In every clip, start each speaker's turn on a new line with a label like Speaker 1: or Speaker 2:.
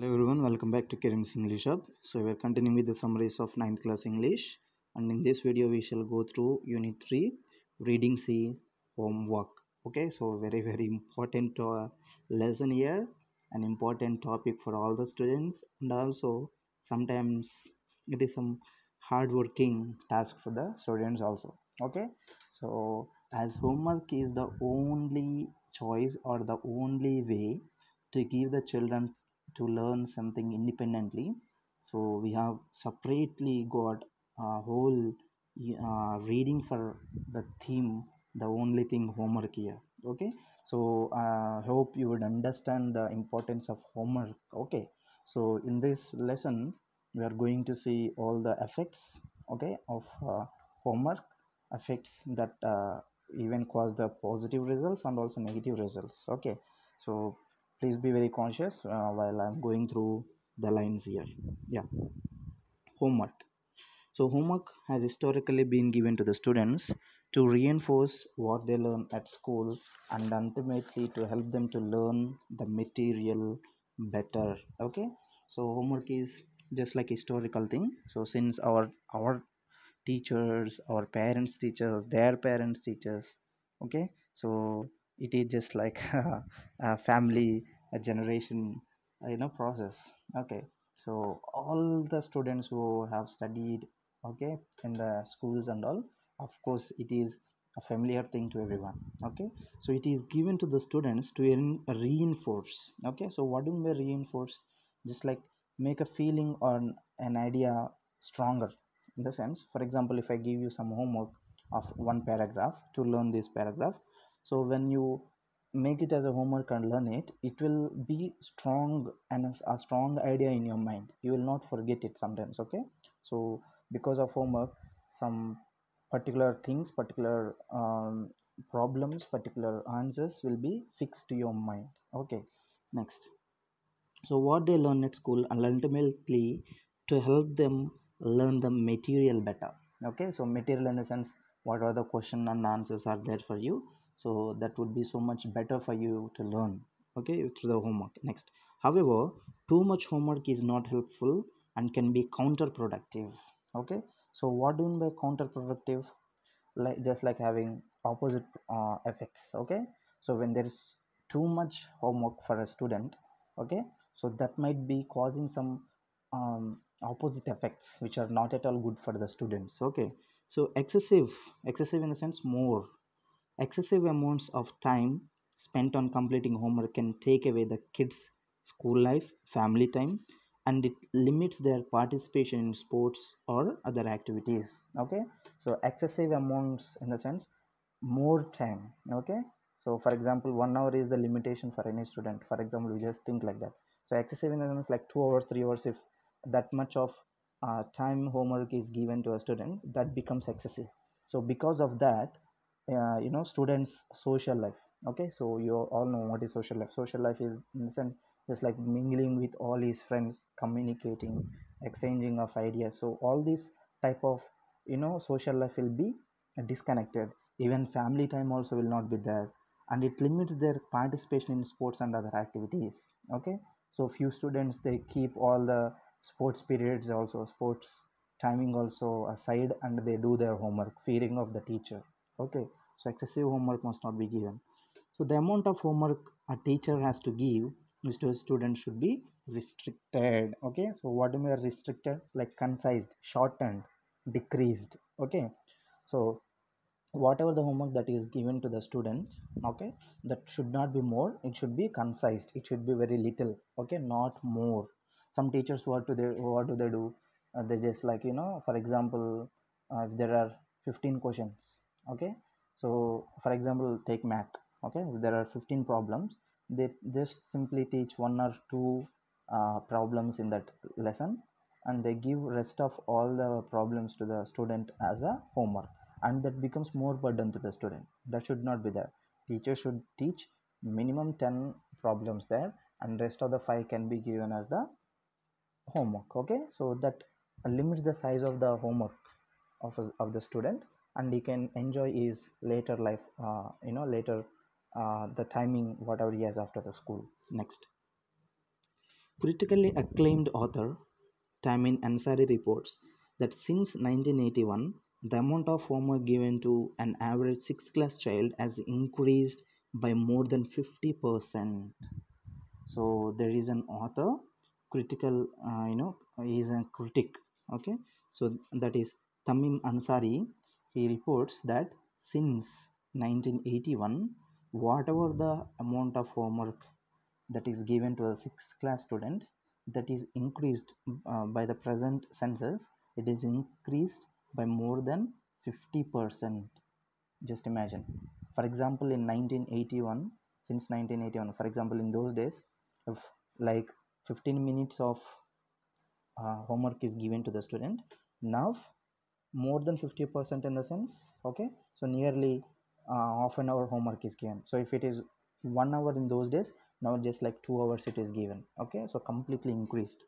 Speaker 1: Hello everyone, welcome back to Kiran's English Hub. So we're continuing with the summaries of 9th class English and in this video we shall go through unit 3 reading C homework. Okay, so very very important uh, lesson here an important topic for all the students and also sometimes it is some hard working task for the students also. Okay, so as homework is the only choice or the only way to give the children to learn something independently. So we have separately got a whole uh, reading for the theme the only thing homework here okay? So i uh, hope you would understand the importance of homework okay? So in this lesson we are going to see all the effects okay of uh, homework effects that uh, even cause the positive results and also negative results okay? So please be very conscious uh, while i'm going through the lines here. Yeah. Homework. So homework has historically been given to the students to reinforce what they learn at school and ultimately to help them to learn the material better. Okay? So homework is just like historical thing. So since our our teachers our parents teachers their parents teachers okay? So it is just like a family a generation you know process. Okay. So all the students who have studied okay in the schools and all of course it is a familiar thing to everyone. Okay. So it is given to the students to reinforce. Okay. So what do we reinforce? Just like make a feeling or an idea stronger. In the sense for example if i give you some homework of one paragraph to learn this paragraph so when you make it as a homework and learn it it will be strong and a, strong idea in your mind. You will not forget it sometimes okay? So because of homework some particular things particular um, problems particular answers will be fixed to your mind okay? Next. So what they learn at school and ultimately to help them learn the material better okay? So material in the sense what are the question and answers are there for you so that would be so much better for you to learn okay through the homework. Next. However too much homework is not helpful and can be counterproductive okay? So what do you mean by counterproductive? Like just like having opposite uh, effects okay? So when there is too much homework for a student okay? So that might be causing some um, opposite effects which are not at all good for the students okay? So excessive excessive in the sense more excessive amounts of time spent on completing homework can take away the kids school life family time and it limits their participation in sports or other activities okay? So excessive amounts in the sense more time okay? So for example one hour is the limitation for any student. For example we just think like that. So excessive in the sense like two hours three hours if that much of uh, time homework is given to a student that becomes excessive. So because of that uh, you know students social life okay? So you all know what is social life. Social life is in just like mingling with all his friends communicating exchanging of ideas. So all this type of you know social life will be disconnected. Even family time also will not be there. And it limits their participation in sports and other activities okay? So few students they keep all the sports periods also sports timing also aside and they do their homework fearing of the teacher okay. So excessive homework must not be given. So the amount of homework a teacher has to give to a student should be restricted. Okay. So what do we are restricted? Like concised shortened decreased. Okay. So whatever the homework that is given to the student okay that should not be more. It should be concised it should be very little. Okay. Not more. Some teachers what do they what do they do? Uh, they just like you know for example uh, if there are 15 questions okay? So for example take math okay? If there are 15 problems they just simply teach one or two uh, problems in that lesson and they give rest of all the problems to the student as a homework and that becomes more burden to the student. That should not be there. Teacher should teach minimum 10 problems there and rest of the 5 can be given as the homework okay? So that limits the size of the homework of, of the student and he can enjoy his later life uh, you know later uh, the timing whatever he has after the school. Next. Critically acclaimed author tamim ansary reports that since 1981 the amount of homework given to an average 6th class child has increased by more than 50% so there is an author critical uh, you know he is a critic okay? So that is tamim ansary he reports that since 1981 whatever the amount of homework that is given to a sixth class student that is increased uh, by the present census it is increased by more than 50 percent. Just imagine. For example in 1981 since 1981 for example in those days if like 15 minutes of uh, homework is given to the student now more than 50 percent in the sense okay? So nearly uh, half an hour homework is given. So if it is one hour in those days now just like two hours it is given okay? So completely increased.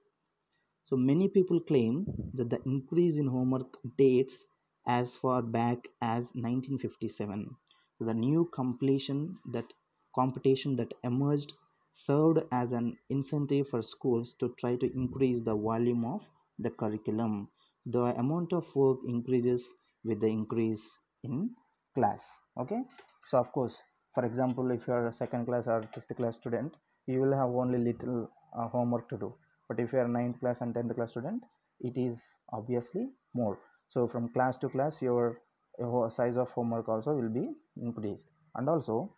Speaker 1: So many people claim that the increase in homework dates as far back as 1957 so the new completion that competition that emerged served as an incentive for schools to try to increase the volume of the curriculum the amount of work increases with the increase in class okay? So of course for example if you are a second class or fifth class student you will have only little uh, homework to do. But if you are ninth class and 10th class student it is obviously more. So from class to class your, your size of homework also will be increased. And also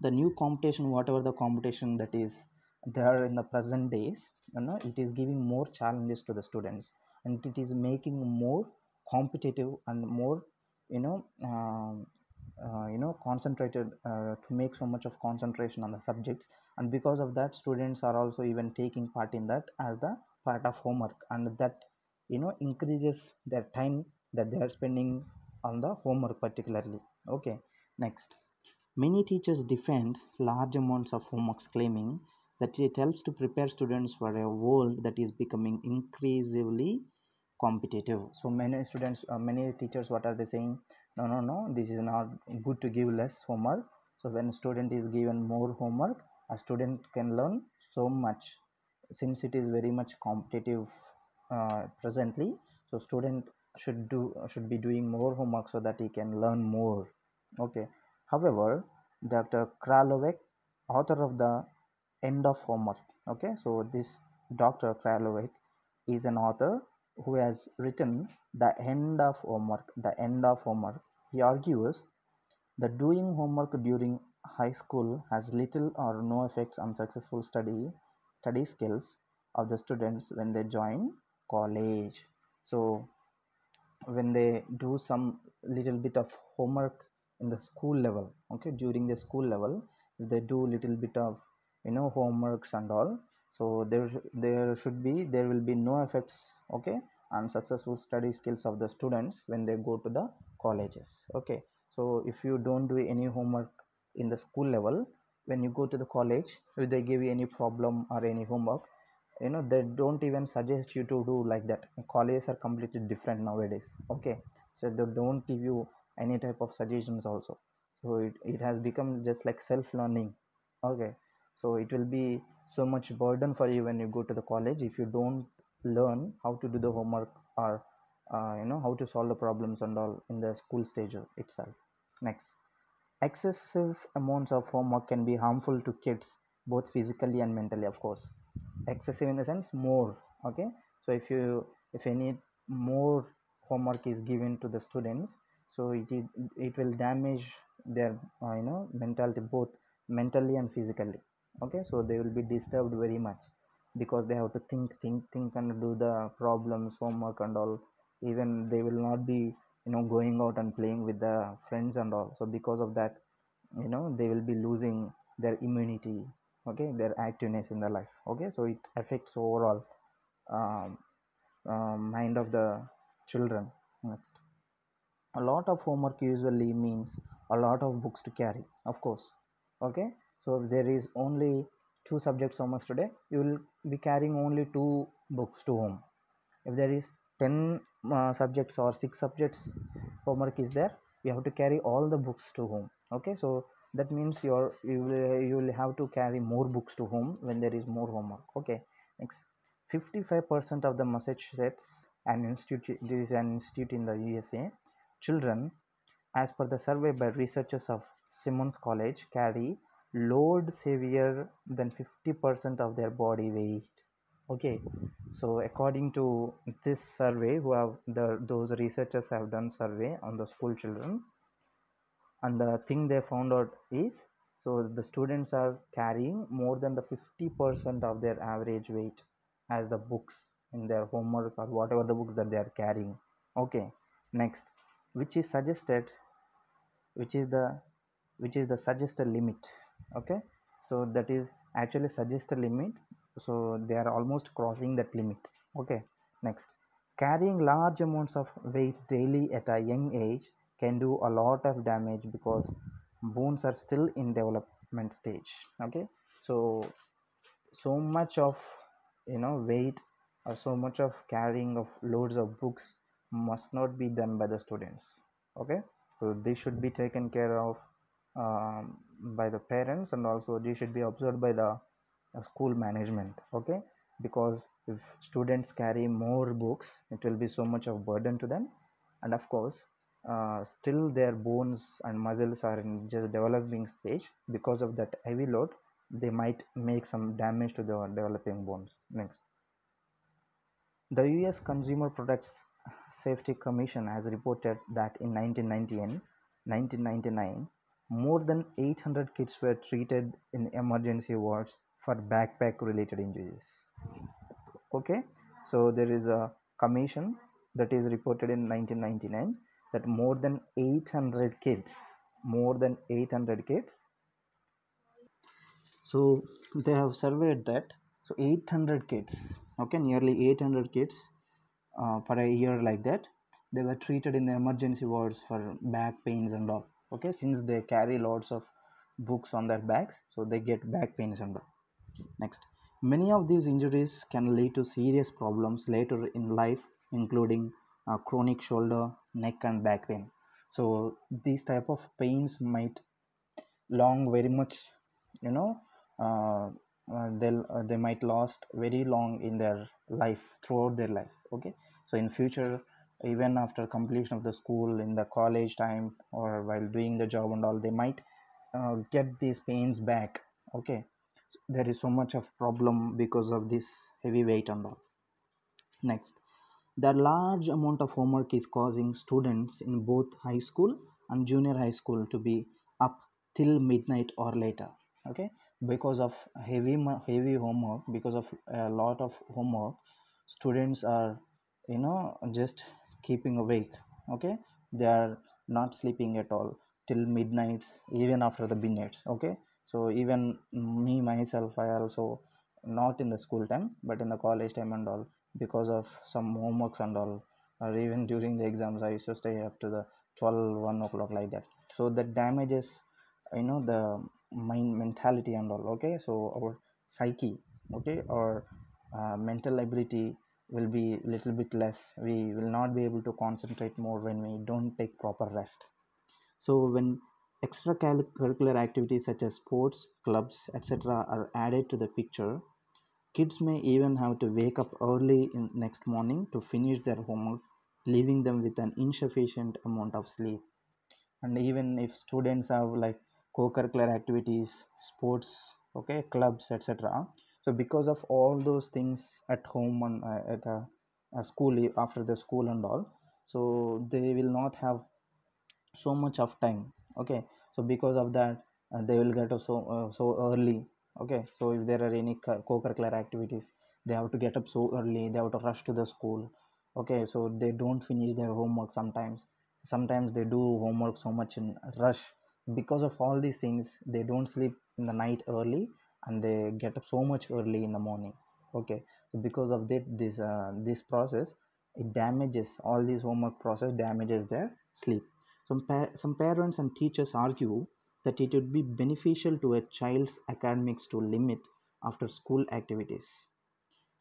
Speaker 1: the new competition whatever the competition that is there in the present days you know it is giving more challenges to the students and it is making more competitive and more you know um, uh, you know concentrated uh, to make so much of concentration on the subjects. And because of that students are also even taking part in that as the part of homework. And that you know increases their time that they are spending on the homework particularly. Okay next. Many teachers defend large amounts of homeworks claiming that it helps to prepare students for a world that is becoming increasingly competitive. So many students uh, many teachers what are they saying? No no no this is not good to give less homework. So when student is given more homework a student can learn so much. Since it is very much competitive uh, presently so student should do should be doing more homework so that he can learn more. Okay. However dr kralovec author of the end of homework. Okay so this dr kralovec is an author who has written the end of homework. The end of homework. He argues that doing homework during high school has little or no effects on successful study study skills of the students when they join college. So when they do some little bit of homework in the school level okay during the school level if they do little bit of you know homeworks and all. So there there should be there will be no effects okay on successful study skills of the students when they go to the colleges okay. So if you don't do any homework in the school level when you go to the college if they give you any problem or any homework you know they don't even suggest you to do like that. Colleges are completely different nowadays okay. So they don't give you any type of suggestions also. So it, it has become just like self-learning okay so it will be so much burden for you when you go to the college if you don't learn how to do the homework or uh, you know how to solve the problems and all in the school stage itself. Next. Excessive amounts of homework can be harmful to kids both physically and mentally of course. Excessive in the sense more okay? So if you if any more homework is given to the students so it is it will damage their uh, you know mentality both mentally and physically okay so they will be disturbed very much because they have to think think think and do the problems homework and all. Even they will not be you know going out and playing with the friends and all. So because of that you know they will be losing their immunity okay their activeness in the life okay. So it affects overall um, uh, mind of the children. Next. A lot of homework usually means a lot of books to carry of course okay so if there is only two subjects homeworks today. You will be carrying only two books to home. If there is 10 uh, subjects or 6 subjects homework is there you have to carry all the books to home. Okay? So that means you're you will you will have to carry more books to home when there is more homework. Okay? Next. 55% of the massachusetts an institute this is an institute in the usa children as per the survey by researchers of simmons college carry load heavier than 50% of their body weight. Okay. So according to this survey who have the those researchers have done survey on the school children and the thing they found out is so the students are carrying more than the 50% of their average weight as the books in their homework or whatever the books that they are carrying. Okay. Next which is suggested which is the which is the suggested limit okay? So that is actually suggest a limit. So they are almost crossing that limit. Okay? Next. Carrying large amounts of weight daily at a young age can do a lot of damage because bones are still in development stage. Okay? So so much of you know weight or so much of carrying of loads of books must not be done by the students. Okay? So this should be taken care of um, by the parents and also they should be observed by the school management okay? Because if students carry more books it will be so much of burden to them. And of course uh, still their bones and muscles are in just developing stage. Because of that heavy load they might make some damage to the developing bones. Next. The us consumer products safety commission has reported that in 1990 and 1999 more than 800 kids were treated in emergency wards for backpack related injuries. Okay? So there is a commission that is reported in 1999 that more than 800 kids more than 800 kids so they have surveyed that. So 800 kids okay? Nearly 800 kids uh, for a year like that they were treated in the emergency wards for back pains and all okay since they carry lots of books on their backs so they get back pains and next. Many of these injuries can lead to serious problems later in life including uh, chronic shoulder neck and back pain. So these type of pains might long very much you know uh, uh, they'll uh, they might last very long in their life throughout their life. Okay? So in future even after completion of the school in the college time or while doing the job and all they might uh, get these pains back. Okay? So there is so much of problem because of this heavy weight and all. Next. The large amount of homework is causing students in both high school and junior high school to be up till midnight or later. Okay? Because of heavy heavy homework because of a lot of homework students are you know just keeping awake okay? They are not sleeping at all till midnights even after the midnights okay? So even me myself i also not in the school time but in the college time and all because of some homeworks and all or even during the exams i used to stay up to the 12 1 o'clock like that. So that damages you know the mind mentality and all okay? So our psyche okay? Or uh, mental ability will be little bit less. We will not be able to concentrate more when we don't take proper rest. So when extracurricular activities such as sports clubs etc are added to the picture kids may even have to wake up early in next morning to finish their homework leaving them with an insufficient amount of sleep. And even if students have like co-curricular activities sports okay clubs etc so because of all those things at home and uh, at a, a school after the school and all so they will not have so much of time okay? So because of that uh, they will get up so uh, so early okay? So if there are any co-curricular activities they have to get up so early they have to rush to the school okay? So they don't finish their homework sometimes. Sometimes they do homework so much in rush. Because of all these things they don't sleep in the night early and they get up so much early in the morning okay? So because of that this uh, this process it damages all these homework process damages their sleep. Some pa- some parents and teachers argue that it would be beneficial to a child's academics to limit after school activities.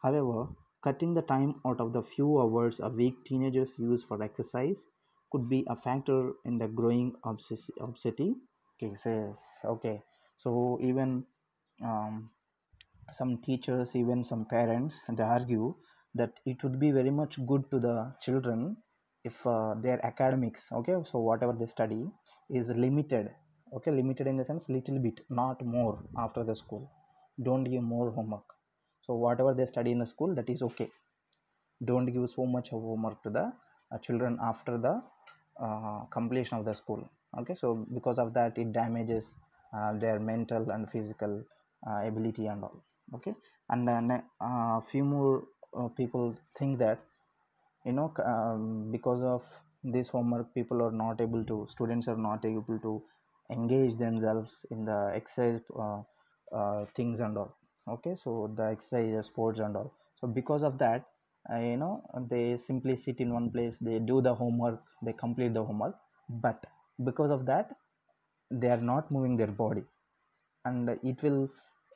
Speaker 1: However cutting the time out of the few hours a week teenagers use for exercise could be a factor in the growing obsession cases okay? So even um, some teachers even some parents they argue that it would be very much good to the children if uh, their academics okay so whatever they study is limited okay limited in the sense little bit not more after the school. Don't give more homework. So whatever they study in the school that is okay. Don't give so much homework to the uh, children after the uh, completion of the school okay. So because of that it damages uh, their mental and physical ability and all okay? And then a uh, few more uh, people think that you know um, because of this homework people are not able to students are not able to engage themselves in the exercise uh, uh, things and all okay? So the exercise sports and all. So because of that uh, you know they simply sit in one place they do the homework they complete the homework. But because of that they are not moving their body. And it will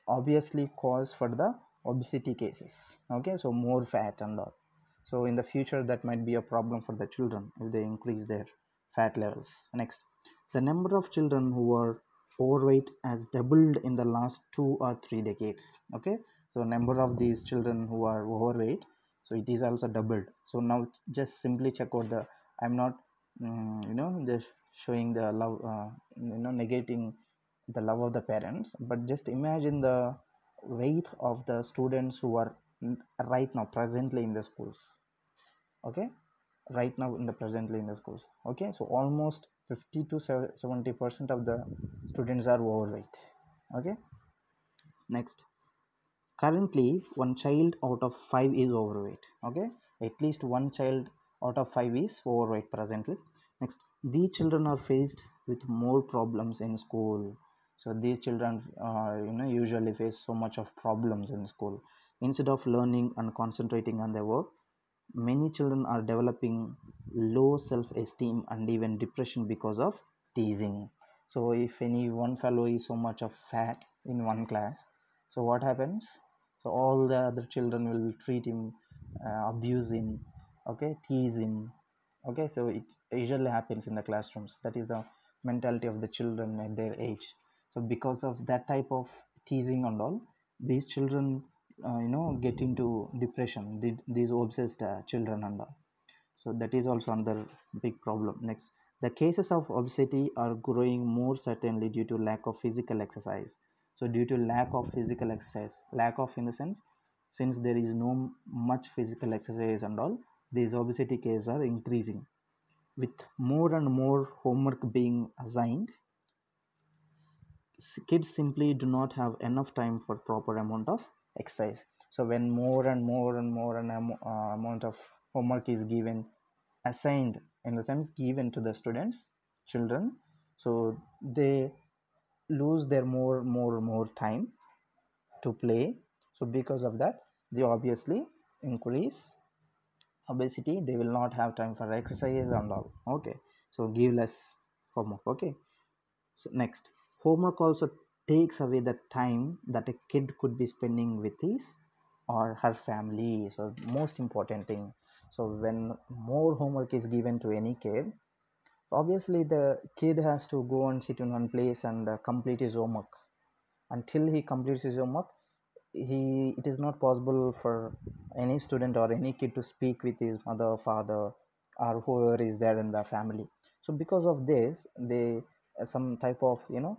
Speaker 1: obviously cause for the obesity cases okay? So more fat and all. So in the future that might be a problem for the children if they increase their fat levels. Next. The number of children who are overweight has doubled in the last two or three decades okay? So number of these children who are overweight so it is also doubled. So now just simply check out the i'm not um, you know just showing the love uh, you know negating the love of the parents but just imagine the weight of the students who are right now presently in the schools. Okay? Right now in the presently in the schools. Okay? So almost 50 to 70 percent of the students are overweight. Okay? Next. Currently one child out of five is overweight. Okay? At least one child out of five is overweight presently. Next. These children are faced with more problems in school so these children uh, you know usually face so much of problems in school. Instead of learning and concentrating on their work many children are developing low self-esteem and even depression because of teasing. So if any one fellow is so much of fat in one class so what happens? So all the other children will treat him uh, abuse him okay tease him okay. So it usually happens in the classrooms. That is the mentality of the children at their age so because of that type of teasing and all these children uh, you know get into depression the, these obsessed uh, children and all. So that is also another big problem. Next the cases of obesity are growing more certainly due to lack of physical exercise. So due to lack of physical exercise lack of in the sense since there is no much physical exercise and all these obesity cases are increasing. With more and more homework being assigned kids simply do not have enough time for proper amount of exercise. So when more and more and more an uh, amount of homework is given assigned in the sense given to the students children so they lose their more more more time to play. So because of that they obviously increase obesity. They will not have time for exercise and all. Okay. So give less homework. Okay. So next homework also takes away the time that a kid could be spending with his or her family. So most important thing. So when more homework is given to any kid obviously the kid has to go and sit in one place and uh, complete his homework. Until he completes his homework he it is not possible for any student or any kid to speak with his mother father or whoever is there in the family. So because of this they uh, some type of you know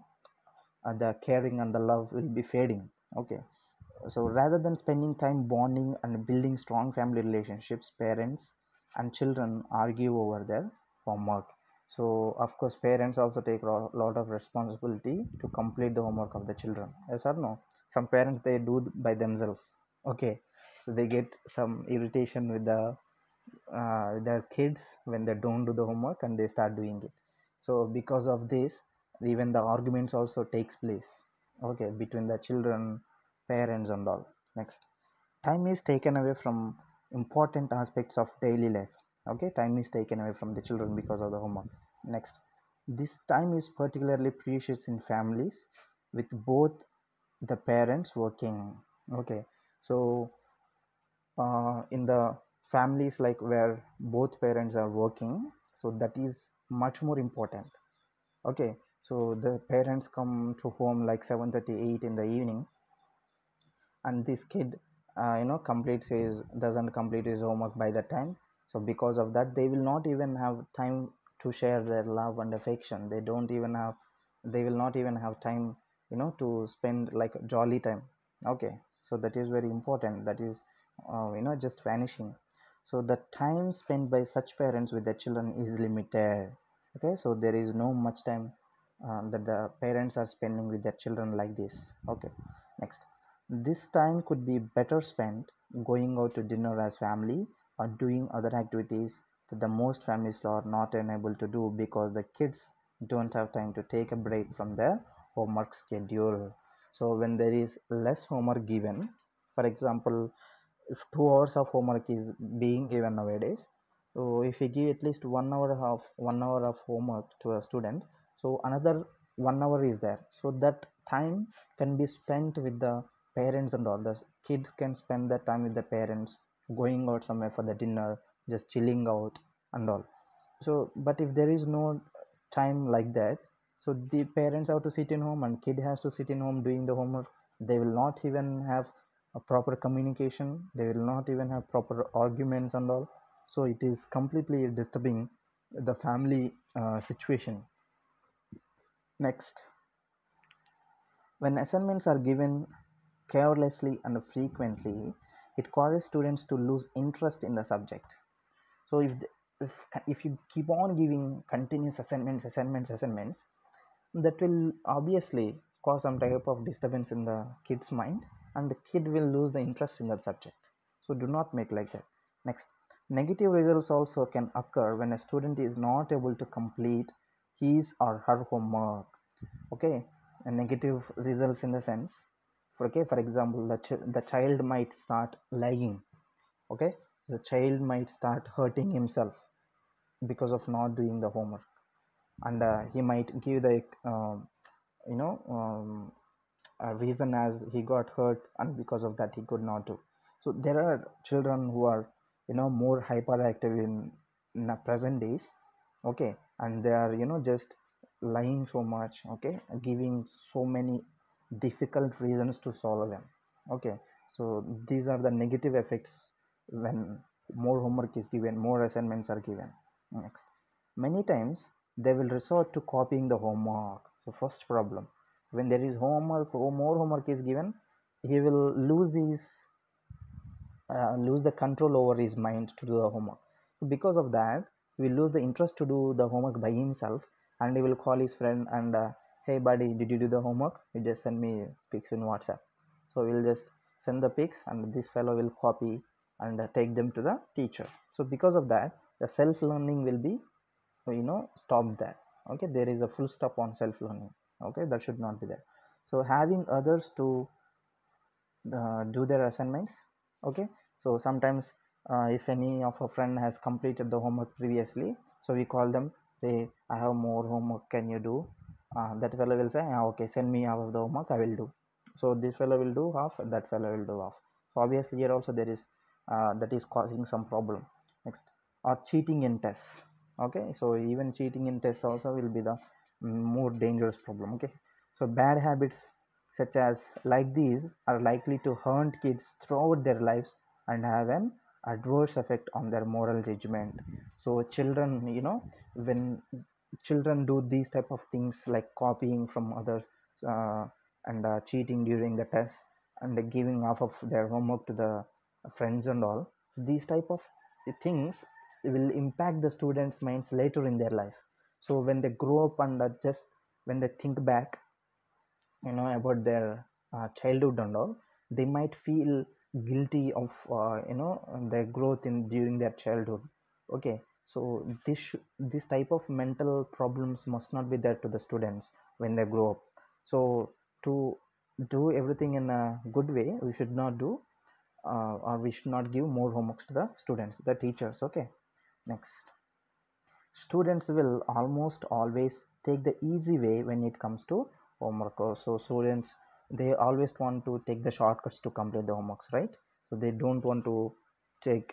Speaker 1: the caring and the love will be fading. Okay. So rather than spending time bonding and building strong family relationships parents and children argue over their homework. So of course parents also take a lot of responsibility to complete the homework of the children. Yes or no? Some parents they do by themselves. Okay. So they get some irritation with the uh, their kids when they don't do the homework and they start doing it. So because of this even the arguments also takes place okay between the children parents and all. Next. Time is taken away from important aspects of daily life okay? Time is taken away from the children because of the homework next. This time is particularly precious in families with both the parents working okay? So uh, in the families like where both parents are working so that is much more important okay so the parents come to home like 7:38 in the evening. And this kid uh, you know completes his doesn't complete his homework by that time. So because of that they will not even have time to share their love and affection. They don't even have they will not even have time you know to spend like jolly time. Okay. So that is very important. That is uh, you know just vanishing. So the time spent by such parents with their children is limited. Okay. So there is no much time uh, that the parents are spending with their children like this. Okay next. This time could be better spent going out to dinner as family or doing other activities that the most families are not enabled to do because the kids don't have time to take a break from their homework schedule. So when there is less homework given for example if two hours of homework is being given nowadays so if we give at least one hour of one hour of homework to a student so another one hour is there. So that time can be spent with the parents and all. The kids can spend that time with the parents going out somewhere for the dinner just chilling out and all. So but if there is no time like that so the parents have to sit in home and kid has to sit in home doing the homework. They will not even have a proper communication. They will not even have proper arguments and all. So it is completely disturbing the family uh, situation next when assignments are given carelessly and frequently, it causes students to lose interest in the subject. So if, the, if, if you keep on giving continuous assignments, assignments, assignments, that will obviously cause some type of disturbance in the kid's mind and the kid will lose the interest in that subject. So do not make like that. Next, negative results also can occur when a student is not able to complete his or her homework. Okay, and negative results in the sense okay for example the, ch- the child might start lying okay? The child might start hurting himself because of not doing the homework. And uh, he might give the uh, you know um, a reason as he got hurt and because of that he could not do. So there are children who are you know more hyperactive in, in the present days okay and they are you know just lying so much okay giving so many difficult reasons to solve them okay. So these are the negative effects when more homework is given more assignments are given. Next. Many times they will resort to copying the homework. So first problem when there is homework or more homework is given he will lose his uh, lose the control over his mind to do the homework. Because of that will lose the interest to do the homework by himself and he will call his friend and uh, hey buddy did you do the homework? You just send me pics in whatsapp. So we'll just send the pics and this fellow will copy and uh, take them to the teacher. So because of that the self learning will be you know stopped there. Okay? There is a full stop on self learning okay? That should not be there. So having others to uh, do their assignments. Okay? So sometimes uh, if any of a friend has completed the homework previously so we call them say i have more homework can you do? Uh, that fellow will say ah, okay send me half of the homework i will do. So this fellow will do half that fellow will do half. So obviously here also there is uh, that is causing some problem. Next or cheating in tests. Okay so even cheating in tests also will be the more dangerous problem okay? So bad habits such as like these are likely to haunt kids throughout their lives and have an adverse effect on their moral judgment. So children you know when children do these type of things like copying from others uh, and uh, cheating during the test and giving half of their homework to the friends and all these type of things will impact the students minds later in their life. So when they grow up and uh, just when they think back you know about their uh, childhood and all they might feel guilty of uh, you know their growth in during their childhood. Okay so this this type of mental problems must not be there to the students when they grow up. So to do everything in a good way we should not do uh, or we should not give more homeworks to the students the teachers. Okay next. Students will almost always take the easy way when it comes to homework. So students they always want to take the shortcuts to complete the homeworks right? So they don't want to take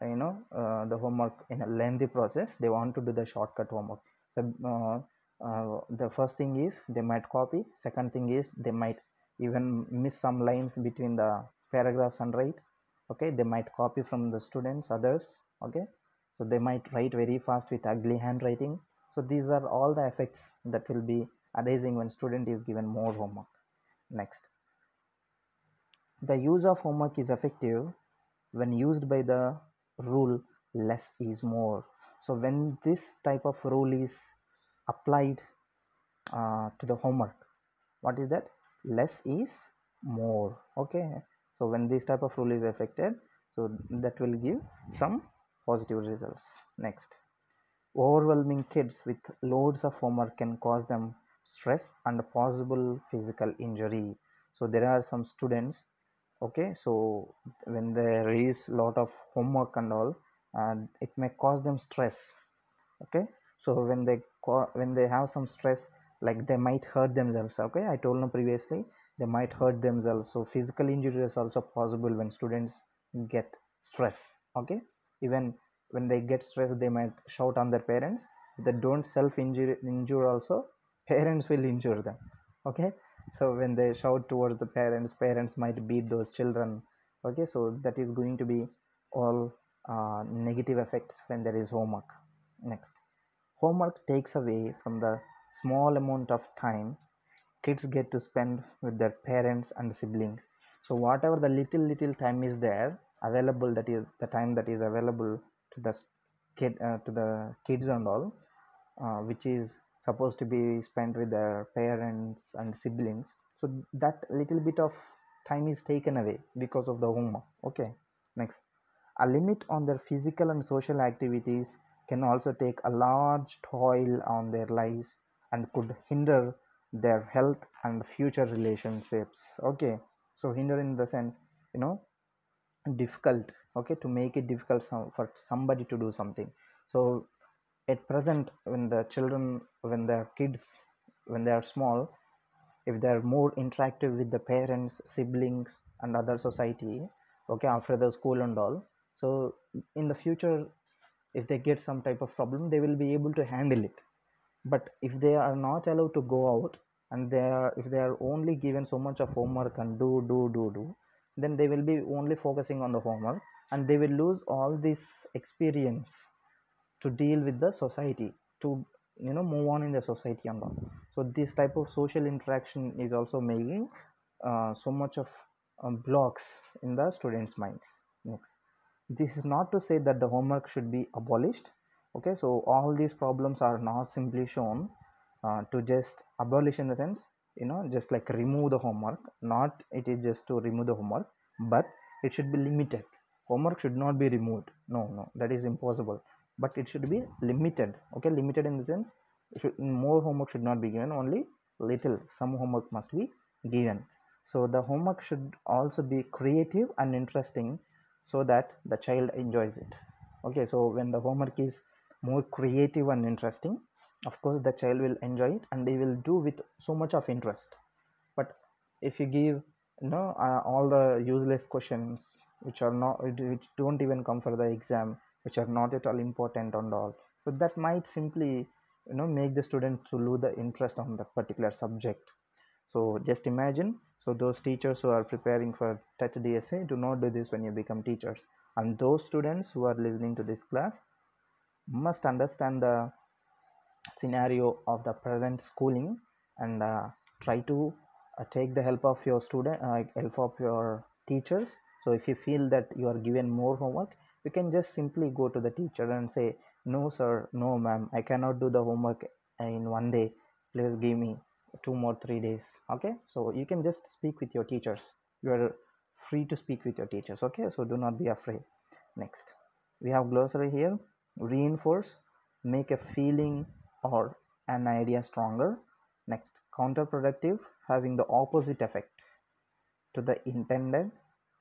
Speaker 1: you know uh, the homework in a lengthy process. They want to do the shortcut homework. So, uh, uh, the first thing is they might copy. Second thing is they might even miss some lines between the paragraphs and write. Okay? They might copy from the students others. Okay? So they might write very fast with ugly handwriting. So these are all the effects that will be arising when student is given more homework next. The use of homework is effective when used by the rule less is more. So when this type of rule is applied uh, to the homework what is that? Less is more. Okay. So when this type of rule is affected so that will give some positive results. Next. Overwhelming kids with loads of homework can cause them stress and possible physical injury. So there are some students okay so when there is lot of homework and all and it may cause them stress okay. So when they when they have some stress like they might hurt themselves okay. I told you previously they might hurt themselves. So physical injury is also possible when students get stress okay. Even when they get stressed they might shout on their parents. If they don't self injure injure also parents will injure them okay? So when they shout towards the parents parents might beat those children okay? So that is going to be all uh, negative effects when there is homework. Next. Homework takes away from the small amount of time kids get to spend with their parents and siblings. So whatever the little little time is there available that is the time that is available to the kid uh, to the kids and all uh, which is supposed to be spent with their parents and siblings. So that little bit of time is taken away because of the homework. Okay next. A limit on their physical and social activities can also take a large toll on their lives and could hinder their health and future relationships. Okay so hinder in the sense you know difficult okay to make it difficult for somebody to do something. So at present when the children when their kids when they are small if they are more interactive with the parents siblings and other society okay after the school and all so in the future if they get some type of problem they will be able to handle it. But if they are not allowed to go out and they are if they are only given so much of homework and do do do do then they will be only focusing on the homework and they will lose all this experience to deal with the society to you know move on in the society and all. So this type of social interaction is also making uh, so much of um, blocks in the students minds. Next. This is not to say that the homework should be abolished. Okay so all these problems are not simply shown uh, to just abolish in the sense you know just like remove the homework. Not it is just to remove the homework but it should be limited. Homework should not be removed. No no that is impossible but it should be limited okay? Limited in the sense should, more homework should not be given only little some homework must be given. So the homework should also be creative and interesting so that the child enjoys it okay? So when the homework is more creative and interesting of course the child will enjoy it and they will do with so much of interest. But if you give you know uh, all the useless questions which are not which don't even come for the exam which are not at all important and all. So that might simply you know make the student to lose the interest on that particular subject. So just imagine so those teachers who are preparing for TET DSC do not do this when you become teachers. And those students who are listening to this class must understand the scenario of the present schooling and uh, try to uh, take the help of your student uh, help of your teachers. So if you feel that you are given more homework you can just simply go to the teacher and say no sir no ma'am i cannot do the homework in one day. Please give me two more three days. Okay? So you can just speak with your teachers. You are free to speak with your teachers. Okay? So do not be afraid. Next. We have glossary here. Reinforce. Make a feeling or an idea stronger. Next. Counterproductive. Having the opposite effect to the intended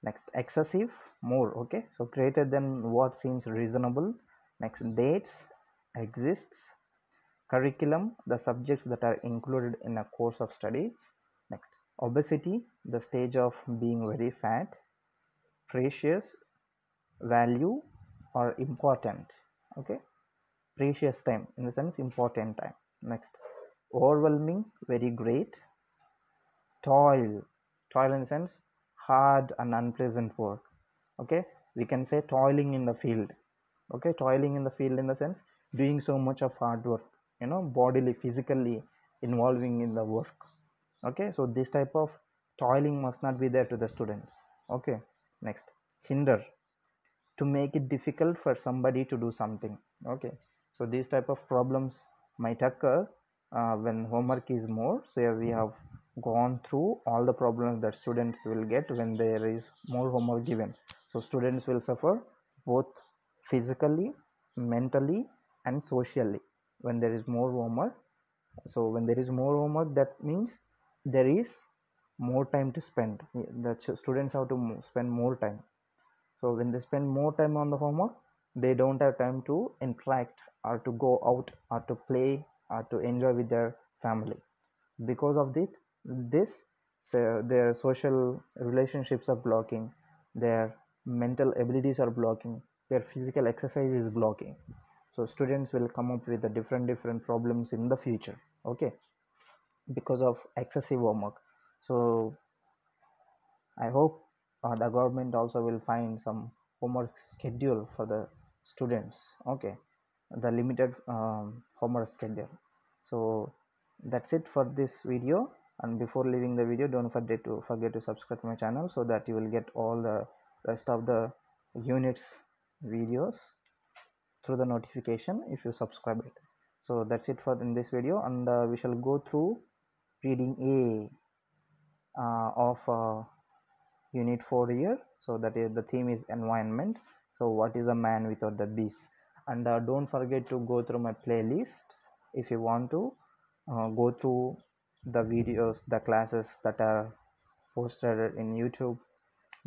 Speaker 1: next excessive more okay? So greater than what seems reasonable. Next dates exists curriculum the subjects that are included in a course of study. Next obesity the stage of being very fat. Precious value or important okay? Precious time in the sense important time. Next overwhelming very great. Toil toil in the sense hard and unpleasant work okay? We can say toiling in the field okay? Toiling in the field in the sense doing so much of hard work you know bodily physically involving in the work okay? So this type of toiling must not be there to the students okay? Next hinder to make it difficult for somebody to do something okay? So these type of problems might occur uh, when homework is more so we have gone through all the problems that students will get when there is more homework given. So students will suffer both physically mentally and socially when there is more homework. So when there is more homework that means there is more time to spend. The students have to spend more time. So when they spend more time on the homework they don't have time to interact or to go out or to play or to enjoy with their family. Because of this this so their social relationships are blocking their mental abilities are blocking their physical exercise is blocking. So students will come up with the different different problems in the future okay because of excessive homework. So i hope uh, the government also will find some homework schedule for the students okay the limited um, homework schedule. So that's it for this video and before leaving the video don't forget to forget to subscribe to my channel so that you will get all the rest of the units videos through the notification if you subscribe it. So that's it for in this video and uh, we shall go through reading a uh, of uh, unit 4 here. So that is the theme is environment. So what is a man without the beast? And uh, don't forget to go through my playlist if you want to uh, go through the videos the classes that are posted in youtube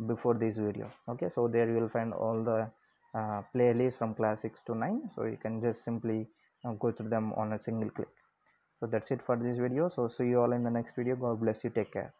Speaker 1: before this video. Okay so there you will find all the uh, playlists from class 6 to 9 so you can just simply uh, go through them on a single click. So that's it for this video. So see you all in the next video. God bless you. Take care